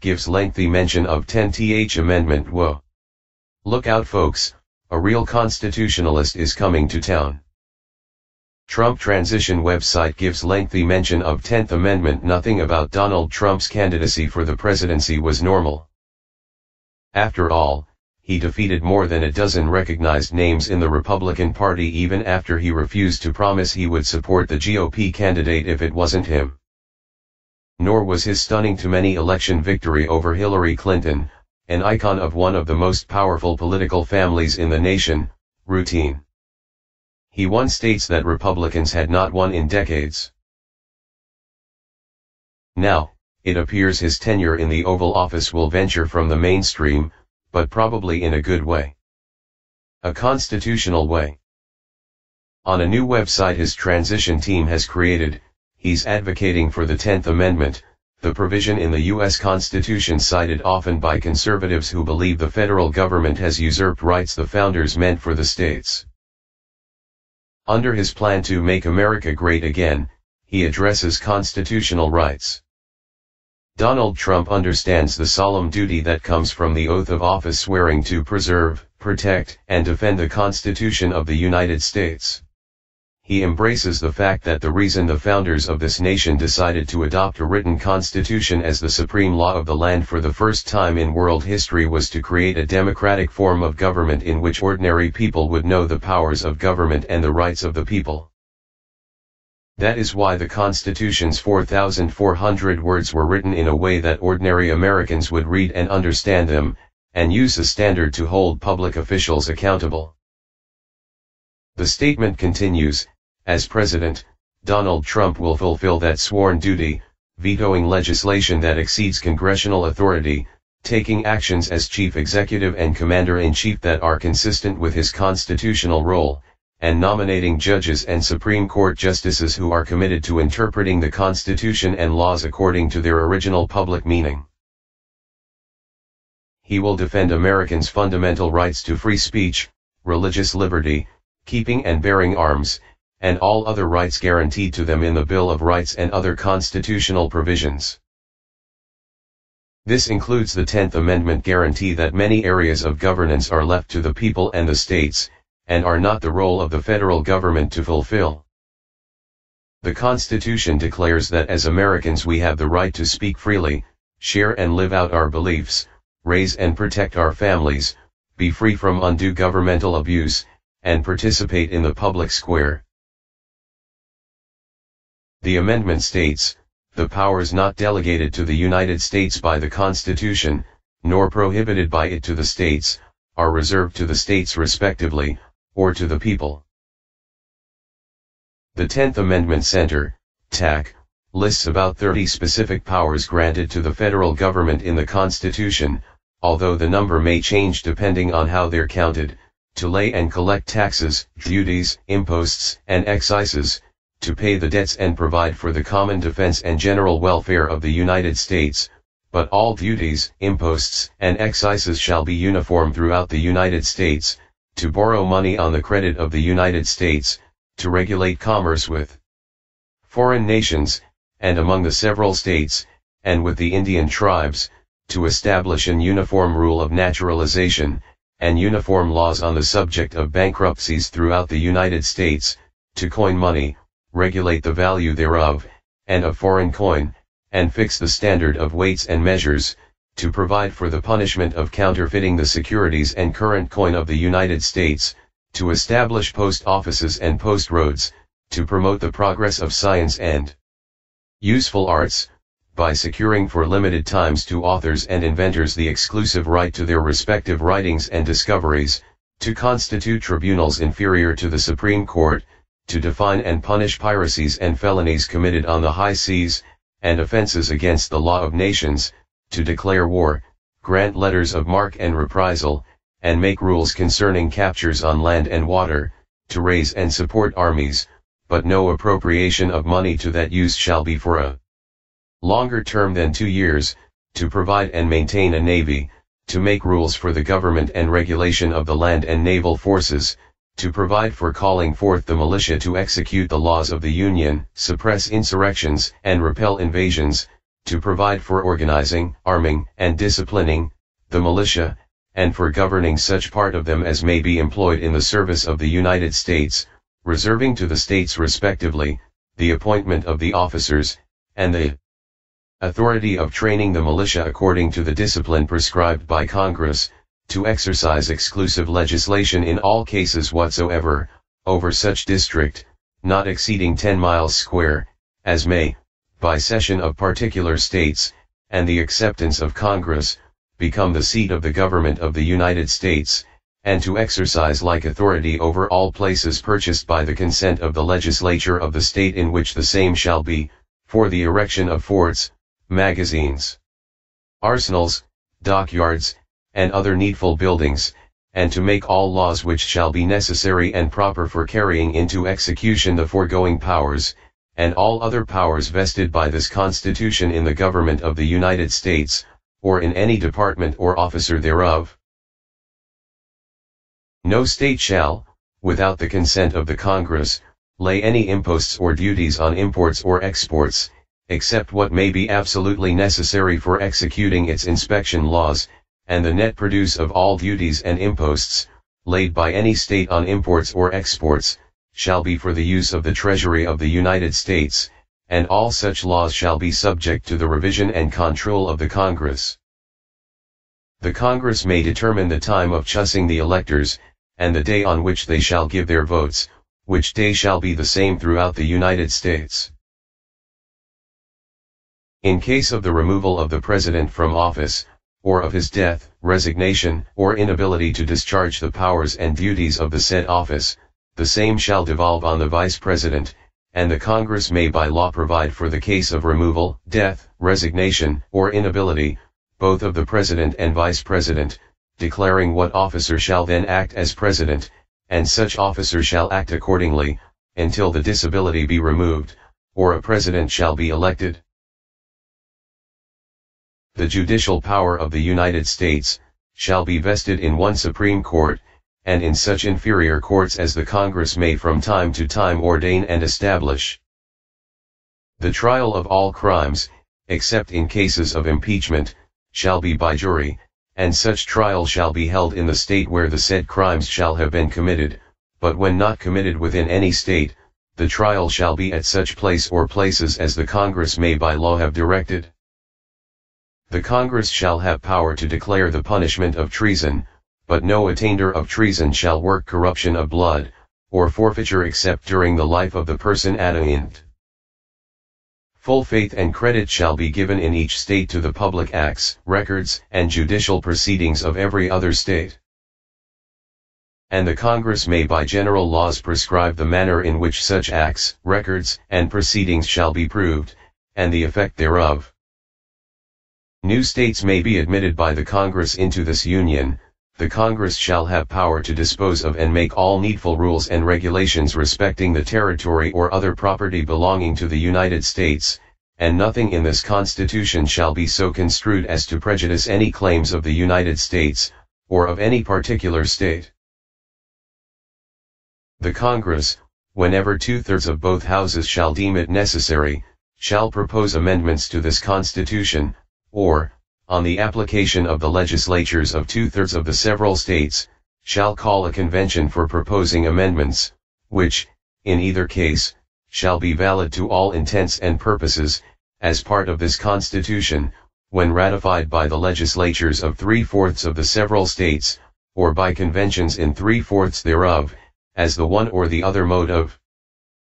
gives lengthy mention of 10th Amendment Whoa. Look out folks, a real constitutionalist is coming to town. Trump transition website gives lengthy mention of 10th Amendment Nothing about Donald Trump's candidacy for the presidency was normal. After all, he defeated more than a dozen recognized names in the Republican Party even after he refused to promise he would support the GOP candidate if it wasn't him. Nor was his stunning to many election victory over Hillary Clinton, an icon of one of the most powerful political families in the nation, routine. He once states that Republicans had not won in decades. Now, it appears his tenure in the Oval Office will venture from the mainstream, but probably in a good way. A constitutional way. On a new website his transition team has created, he's advocating for the 10th Amendment, the provision in the U.S. Constitution cited often by conservatives who believe the federal government has usurped rights the founders meant for the states. Under his plan to make America great again, he addresses constitutional rights. Donald Trump understands the solemn duty that comes from the oath of office swearing to preserve, protect, and defend the Constitution of the United States. He embraces the fact that the reason the founders of this nation decided to adopt a written constitution as the supreme law of the land for the first time in world history was to create a democratic form of government in which ordinary people would know the powers of government and the rights of the people. That is why the Constitution's 4,400 words were written in a way that ordinary Americans would read and understand them, and use a standard to hold public officials accountable. The statement continues, as President, Donald Trump will fulfill that sworn duty, vetoing legislation that exceeds congressional authority, taking actions as chief executive and commander-in-chief that are consistent with his constitutional role, and nominating judges and Supreme Court justices who are committed to interpreting the Constitution and laws according to their original public meaning. He will defend Americans' fundamental rights to free speech, religious liberty, keeping and bearing arms, and all other rights guaranteed to them in the Bill of Rights and other constitutional provisions. This includes the 10th Amendment guarantee that many areas of governance are left to the people and the states, and are not the role of the federal government to fulfill. The Constitution declares that as Americans we have the right to speak freely, share and live out our beliefs, raise and protect our families, be free from undue governmental abuse, and participate in the public square. The amendment states, the powers not delegated to the United States by the Constitution, nor prohibited by it to the states, are reserved to the states respectively, or to the people. The 10th Amendment Center, TAC, lists about 30 specific powers granted to the federal government in the Constitution, although the number may change depending on how they're counted, to lay and collect taxes, duties, imposts, and excises, to pay the debts and provide for the common defense and general welfare of the United States, but all duties, imposts, and excises shall be uniform throughout the United States, to borrow money on the credit of the United States, to regulate commerce with foreign nations, and among the several states, and with the Indian tribes, to establish an uniform rule of naturalization, and uniform laws on the subject of bankruptcies throughout the United States, to coin money, regulate the value thereof, and of foreign coin, and fix the standard of weights and measures, to provide for the punishment of counterfeiting the securities and current coin of the United States, to establish post offices and post roads, to promote the progress of science and useful arts, by securing for limited times to authors and inventors the exclusive right to their respective writings and discoveries, to constitute tribunals inferior to the Supreme Court, to define and punish piracies and felonies committed on the high seas, and offenses against the law of nations, to declare war, grant letters of marque and reprisal, and make rules concerning captures on land and water, to raise and support armies, but no appropriation of money to that use shall be for a longer term than two years, to provide and maintain a navy, to make rules for the government and regulation of the land and naval forces, to provide for calling forth the militia to execute the laws of the Union, suppress insurrections, and repel invasions, to provide for organizing, arming, and disciplining, the militia, and for governing such part of them as may be employed in the service of the United States, reserving to the states respectively, the appointment of the officers, and the authority of training the militia according to the discipline prescribed by Congress, to exercise exclusive legislation in all cases whatsoever, over such district, not exceeding 10 miles square, as may, by cession of particular states, and the acceptance of Congress, become the seat of the government of the United States, and to exercise like authority over all places purchased by the consent of the legislature of the state in which the same shall be, for the erection of forts, magazines, arsenals, dockyards, and other needful buildings, and to make all laws which shall be necessary and proper for carrying into execution the foregoing powers, and all other powers vested by this Constitution in the government of the United States, or in any department or officer thereof. No state shall, without the consent of the Congress, lay any imposts or duties on imports or exports, except what may be absolutely necessary for executing its inspection laws, and the net produce of all duties and imposts, laid by any state on imports or exports, shall be for the use of the Treasury of the United States, and all such laws shall be subject to the revision and control of the Congress. The Congress may determine the time of choosing the electors, and the day on which they shall give their votes, which day shall be the same throughout the United States. In case of the removal of the President from office, or of his death, resignation, or inability to discharge the powers and duties of the said office, the same shall devolve on the Vice President, and the Congress may by law provide for the case of removal, death, resignation, or inability, both of the President and Vice President, declaring what officer shall then act as President, and such officer shall act accordingly, until the disability be removed, or a President shall be elected. The judicial power of the United States, shall be vested in one Supreme Court, and in such inferior courts as the Congress may from time to time ordain and establish. The trial of all crimes, except in cases of impeachment, shall be by jury, and such trial shall be held in the state where the said crimes shall have been committed, but when not committed within any state, the trial shall be at such place or places as the Congress may by law have directed. The Congress shall have power to declare the punishment of treason, but no attainder of treason shall work corruption of blood, or forfeiture except during the life of the person attainted. Full faith and credit shall be given in each state to the public acts, records, and judicial proceedings of every other state. And the Congress may by general laws prescribe the manner in which such acts, records, and proceedings shall be proved, and the effect thereof. New states may be admitted by the Congress into this Union, the Congress shall have power to dispose of and make all needful rules and regulations respecting the territory or other property belonging to the United States, and nothing in this Constitution shall be so construed as to prejudice any claims of the United States, or of any particular state. The Congress, whenever two-thirds of both houses shall deem it necessary, shall propose amendments to this Constitution, or, on the application of the legislatures of two-thirds of the several states, shall call a convention for proposing amendments, which, in either case, shall be valid to all intents and purposes, as part of this Constitution, when ratified by the legislatures of three-fourths of the several states, or by conventions in three-fourths thereof, as the one or the other mode of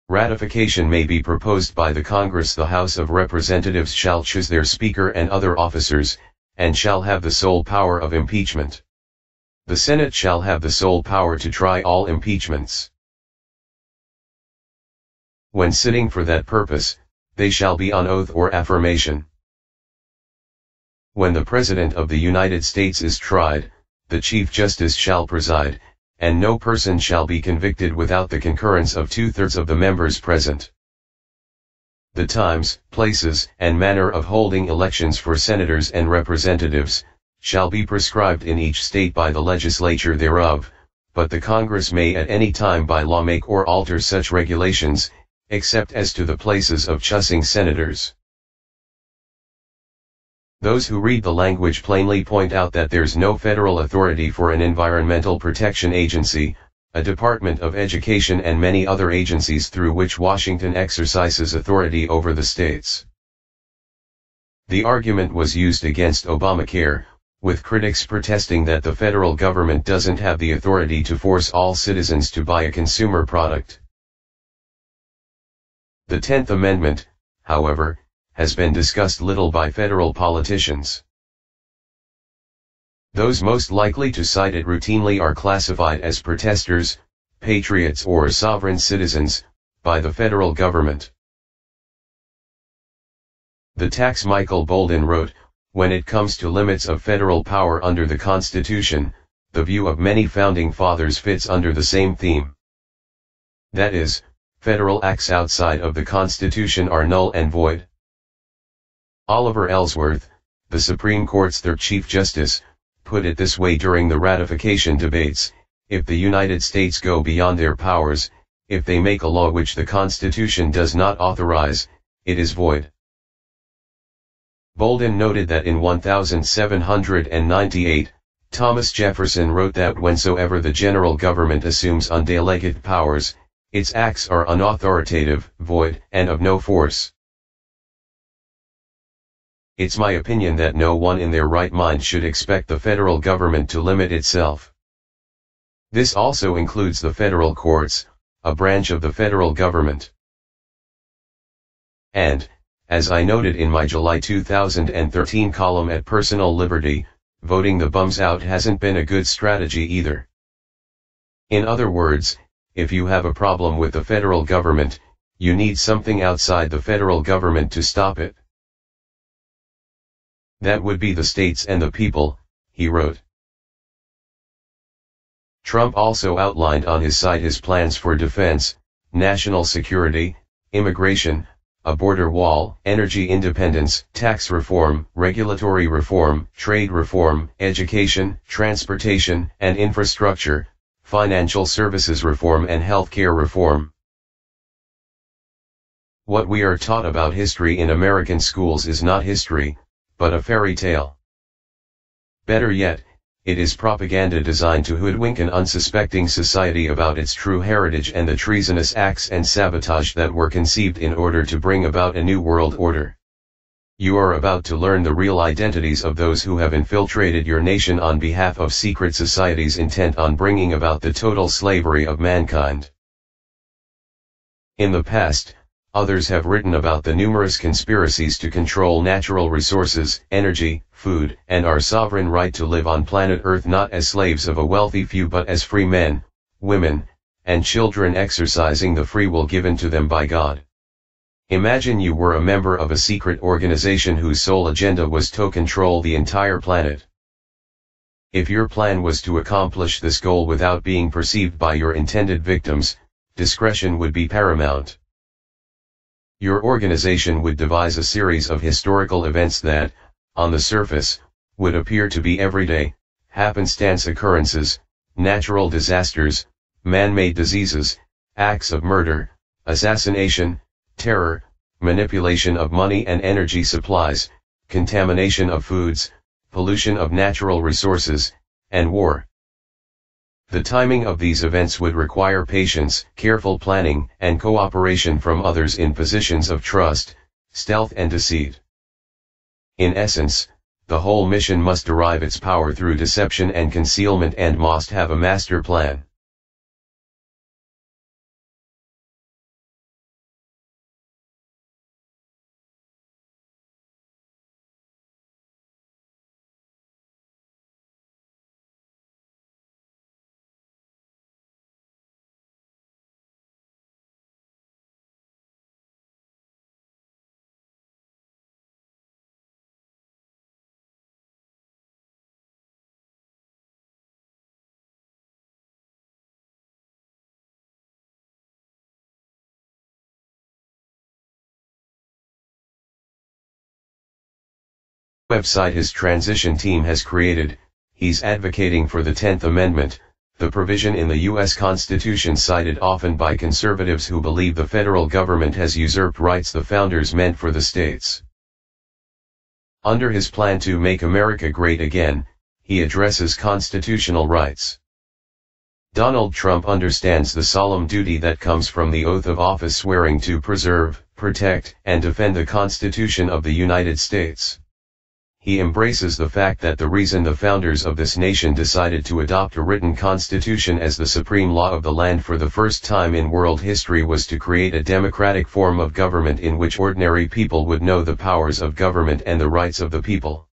Ratification may be proposed by the Congress the House of Representatives shall choose their Speaker and other officers, and shall have the sole power of impeachment. The Senate shall have the sole power to try all impeachments. When sitting for that purpose, they shall be on oath or affirmation. When the President of the United States is tried, the Chief Justice shall preside, and no person shall be convicted without the concurrence of two-thirds of the members present. The times, places, and manner of holding elections for senators and representatives, shall be prescribed in each state by the legislature thereof, but the Congress may at any time by law make or alter such regulations, except as to the places of choosing senators. Those who read the language plainly point out that there's no federal authority for an environmental protection agency, a Department of Education and many other agencies through which Washington exercises authority over the states. The argument was used against Obamacare, with critics protesting that the federal government doesn't have the authority to force all citizens to buy a consumer product. The Tenth Amendment, however, has been discussed little by federal politicians. Those most likely to cite it routinely are classified as protesters, patriots or sovereign citizens, by the federal government. The tax Michael Boldin wrote, when it comes to limits of federal power under the Constitution, the view of many founding fathers fits under the same theme. That is, federal acts outside of the Constitution are null and void. Oliver Ellsworth, the Supreme Court's third Chief Justice, put it this way during the ratification debates, if the United States go beyond their powers, if they make a law which the Constitution does not authorize, it is void. Boldin noted that in 1798, Thomas Jefferson wrote that whensoever the general government assumes undelegated powers, its acts are unauthoritative, void, and of no force. It's my opinion that no one in their right mind should expect the federal government to limit itself. This also includes the federal courts, a branch of the federal government. And, as I noted in my July 2013 column at Personal Liberty, voting the bums out hasn't been a good strategy either. In other words, if you have a problem with the federal government, you need something outside the federal government to stop it. That would be the states and the people, he wrote. Trump also outlined on his site his plans for defense, national security, immigration, a border wall, energy independence, tax reform, regulatory reform, trade reform, education, transportation and infrastructure, financial services reform and healthcare reform. What we are taught about history in American schools is not history, but a fairy tale. Better yet, it is propaganda designed to hoodwink an unsuspecting society about its true heritage and the treasonous acts and sabotage that were conceived in order to bring about a new world order. You are about to learn the real identities of those who have infiltrated your nation on behalf of secret societies intent on bringing about the total slavery of mankind. In the past, Others have written about the numerous conspiracies to control natural resources, energy, food, and our sovereign right to live on planet Earth not as slaves of a wealthy few but as free men, women, and children exercising the free will given to them by God. Imagine you were a member of a secret organization whose sole agenda was to control the entire planet. If your plan was to accomplish this goal without being perceived by your intended victims, discretion would be paramount. Your organization would devise a series of historical events that, on the surface, would appear to be everyday, happenstance occurrences, natural disasters, man-made diseases, acts of murder, assassination, terror, manipulation of money and energy supplies, contamination of foods, pollution of natural resources, and war. The timing of these events would require patience, careful planning, and cooperation from others in positions of trust, stealth and deceit. In essence, the whole mission must derive its power through deception and concealment and must have a master plan. Website his transition team has created, he's advocating for the 10th Amendment, the provision in the U.S. Constitution cited often by conservatives who believe the federal government has usurped rights the founders meant for the states. Under his plan to make America great again, he addresses constitutional rights. Donald Trump understands the solemn duty that comes from the oath of office swearing to preserve, protect, and defend the Constitution of the United States. He embraces the fact that the reason the founders of this nation decided to adopt a written constitution as the supreme law of the land for the first time in world history was to create a democratic form of government in which ordinary people would know the powers of government and the rights of the people.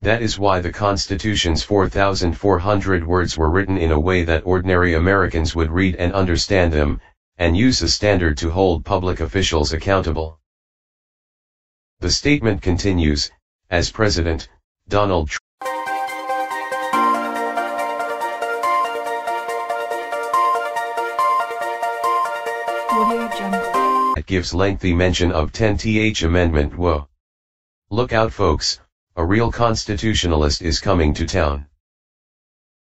That is why the Constitution's 4,400 words were written in a way that ordinary Americans would read and understand them, and use a standard to hold public officials accountable. The statement continues, as President, Donald Trump It gives lengthy mention of 10th Amendment Whoa. Look out folks, a real constitutionalist is coming to town.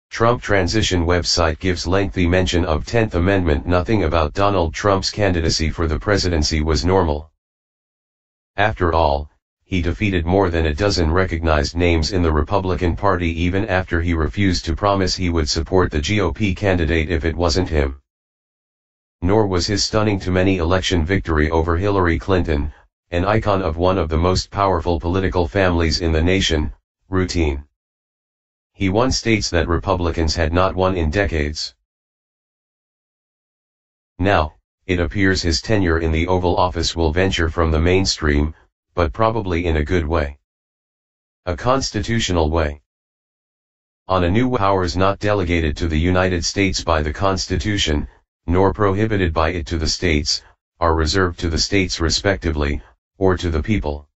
Trump Transition website gives lengthy mention of 10th Amendment Nothing about Donald Trump's candidacy for the presidency was normal. After all, he defeated more than a dozen recognized names in the Republican Party even after he refused to promise he would support the GOP candidate if it wasn't him. Nor was his stunning to many election victory over Hillary Clinton, an icon of one of the most powerful political families in the nation, routine. He once states that Republicans had not won in decades. Now, it appears his tenure in the Oval Office will venture from the mainstream, but probably in a good way. A constitutional way. On a new powers not delegated to the United States by the Constitution, nor prohibited by it to the states, are reserved to the states respectively, or to the people.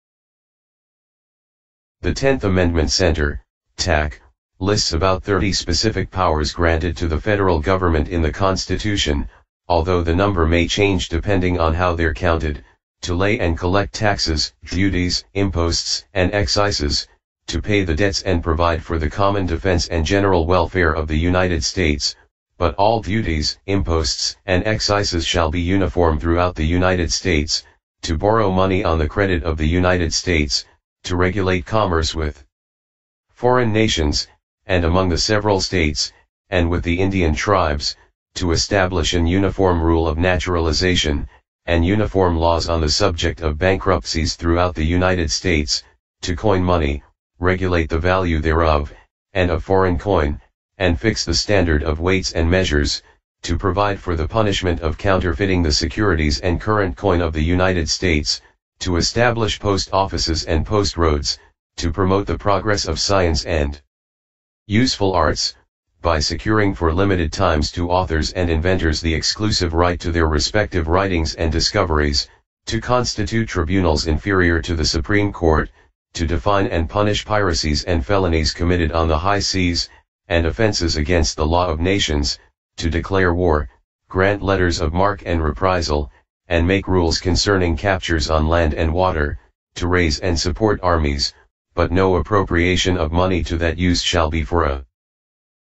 The Tenth Amendment Center, TAC, lists about 30 specific powers granted to the federal government in the Constitution, although the number may change depending on how they're counted, to lay and collect taxes, duties, imposts, and excises, to pay the debts and provide for the common defense and general welfare of the United States, but all duties, imposts, and excises shall be uniform throughout the United States, to borrow money on the credit of the United States, to regulate commerce with foreign nations, and among the several states, and with the Indian tribes, to establish an uniform rule of naturalization, and uniform laws on the subject of bankruptcies throughout the United States, to coin money, regulate the value thereof, and of foreign coin, and fix the standard of weights and measures, to provide for the punishment of counterfeiting the securities and current coin of the United States, to establish post offices and post roads, to promote the progress of science and useful arts, by securing for limited times to authors and inventors the exclusive right to their respective writings and discoveries, to constitute tribunals inferior to the Supreme Court, to define and punish piracies and felonies committed on the high seas, and offenses against the law of nations, to declare war, grant letters of marque and reprisal, and make rules concerning captures on land and water, to raise and support armies, but no appropriation of money to that use shall be for a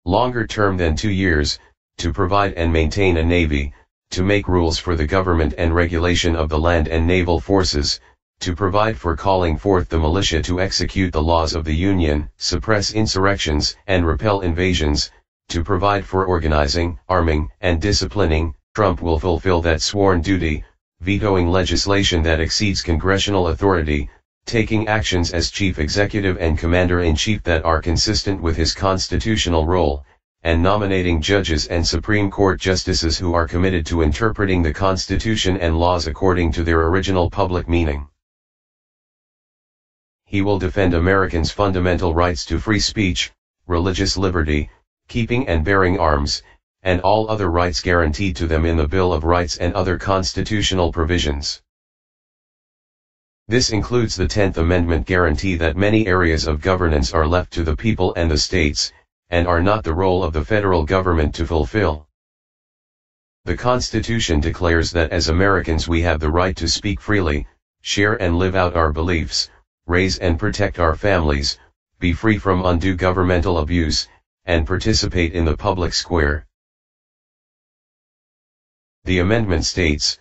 longer term than two years, to provide and maintain a navy, to make rules for the government and regulation of the land and naval forces, to provide for calling forth the militia to execute the laws of the Union, suppress insurrections, and repel invasions, to provide for organizing, arming, and disciplining, Trump will fulfill that sworn duty, vetoing legislation that exceeds congressional authority, taking actions as chief executive and commander-in-chief that are consistent with his constitutional role, and nominating judges and Supreme Court justices who are committed to interpreting the Constitution and laws according to their original public meaning. He will defend Americans' fundamental rights to free speech, religious liberty, keeping and bearing arms, and all other rights guaranteed to them in the Bill of Rights and other constitutional provisions. This includes the 10th Amendment guarantee that many areas of governance are left to the people and the states, and are not the role of the federal government to fulfill. The Constitution declares that as Americans we have the right to speak freely, share and live out our beliefs, raise and protect our families, be free from undue governmental abuse, and participate in the public square. The amendment states,